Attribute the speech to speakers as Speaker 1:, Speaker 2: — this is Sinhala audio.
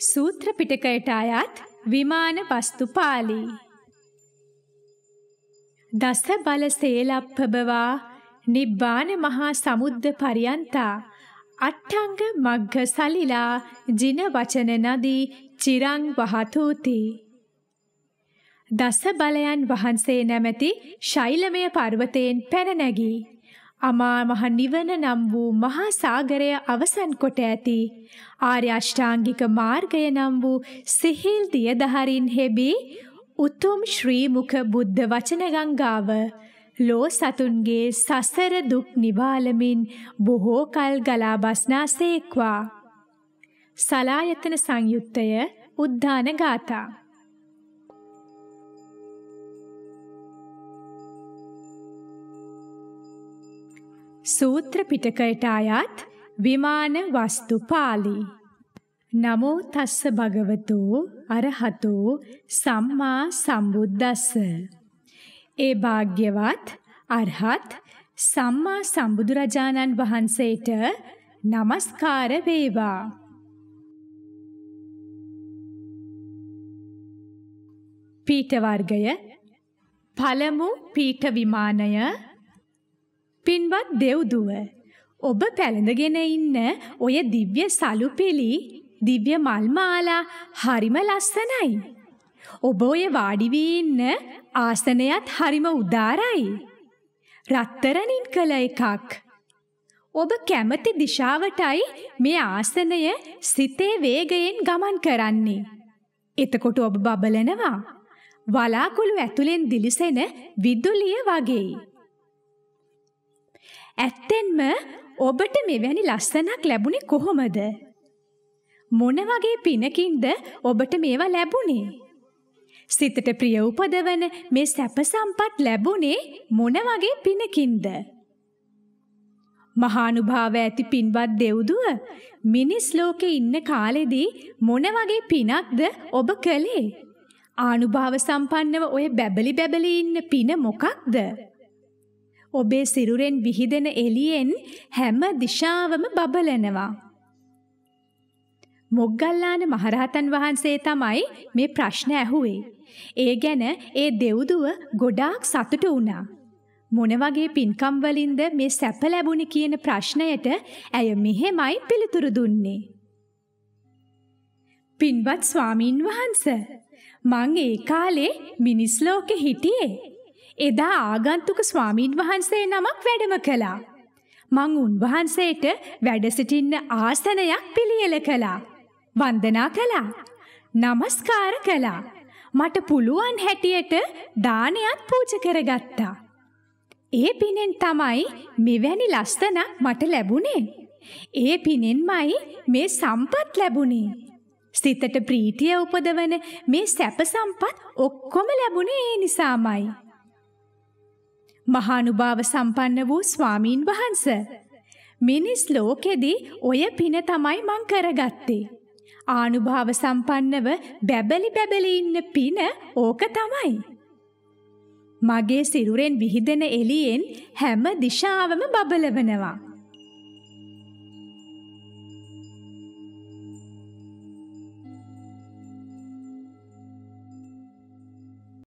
Speaker 1: සූත්‍ර පිටකයට අයත් විමාන වස්තු පාළි. දස බල සේලප්පබවා නිබ්බාන මහා සමුද්ද පරියන්තා අට්ඨංග මග්ග සලිලා ජින වචන නදී චිරං වහතෝති දස බලයන් වහන්සේ නැමැති ශෛලමය පර්වතයෙන් පැන නැගී අමා මහ නිවන නම් වූ මහා සාගරය අවසන් කොට ඇති. ආර්ය අෂ්ටාංගික මාර්ගය නම් වූ සිහිල් දියදහරින් හෙබී උතුම් ශ්‍රී මුඛ බුද්ධ වචන ගංගාව. ලෝ සතුන්ගේ සසර දුක් නිවාලමින් බොහෝ කල් ගලා බස්නාසේක්වා සලායතන සංයුත්තය උද්ධාන ගාථා. සූත්‍ර පිටකයට අයත් විමාන වස්තු පාළි නමෝ තස්ස භගවතෝ අරහතෝ සම්මා සම්බුද්දස්ස. ඒ භාග්‍යවත් අරහත් සම්මා සම්බුදුරජාණන් වහන්සේට নমස්කාර වේවා. පීඨ වර්ගය පළමු පීඨ විමානය පින්වත් දෙව්දුව ඔබ පැළඳගෙන ඉන්න ඔය දිව්‍ය සලුපෙලි දිව්‍ය මල් මාලා හරිම ලස්සනයි. ඔබ ඔය වාඩි වී ඉන්න ආසනයත් හරිම උදාරයි. රත්තරනින් කළ එකක්. ඔබ කැමති දිශාවටයි මේ ආසනය සිතේ වේගයෙන් ගමන් කරන්නේ. එතකොට ඔබ බබලනවා. වලාකුළු ඇතුලෙන් දිලිසෙන විදුලිය වගේ. ඇත්තෙන්ම ඔබට මෙවැනි ලස්සනක් ලැබුණේ කොහොමද? මොන වගේ පිනකින්ද ඔබට මේවා ලැබුණේ? සිතට ප්‍රිය උපදවන මේ සැප සම්පත් ලැබුණේ මොන වගේ පිනකින්ද? මහානුභාව ඇති පින්වත් දෙව්දුව මිනිස් ලෝකේ ඉන්න කාලෙදී මොන වගේ පිනක්ද ඔබ කළේ? ආනුභාව සම්පන්නව ඔය බැබලි බැබලි ඉන්න පින මොකක්ද? ඔබේ සිරුරෙන් විහිදෙන එළියෙන් හැම දිශාවම බබලනවා. මොග්ගල්ලාන මහරහතන් වහන්සේ තමයි මේ ප්‍රශ්න ඇහුවේ. ඒ ගැන ඒ දෙව්දුව ගොඩාක් සතුටු වුණා. මොන වගේ පින්කම් වලින්ද මේ සැප ලැබුණේ කියන ප්‍රශ්නයට ඇය මෙහෙමයි පිළිතුරු දුන්නේ. පින්වත් ස්වාමීන් වහන්සේ මං ඒ කාලේ මිනිස් ලෝකෙ හිටියේ. එදා ආගන්තුක ස්වාමීන් වහන්සේ නමක් වැඩම කළා. මං උන්වහන්සේට වැඩ සිටින්න ආසනයක් පිළියෙල කළා. වන්දනා කළා. নমස්කාර කළා. මට පුළුවන් හැටියට දානයක් පූජා කරගත්තා. ඒ පිනෙන් තමයි මෙවැනි ලස්සනක් මට ලැබුණේ. ඒ පිනෙන්මයි මේ සම්පත් ලැබුණේ. සිතට ප්‍රීතිය උපදවන මේ සැප සම්පත් ඔක්කොම ලැබුණේ ඒ නිසාමයි. මහානුභාව සම්පන්න වූ ස්වාමීන් වහන්ස. මිනිස් ලෝකෙදී ඔය පින තමයි මං කරගත්තේ. ආනුභාව සම්පන්නව බැබලි බැබලි ඉන්න පින ඕක තමයි. මගේ සිරුරෙන් විහිදෙන එළියෙන් හැම දිශාවම බබලවනවා.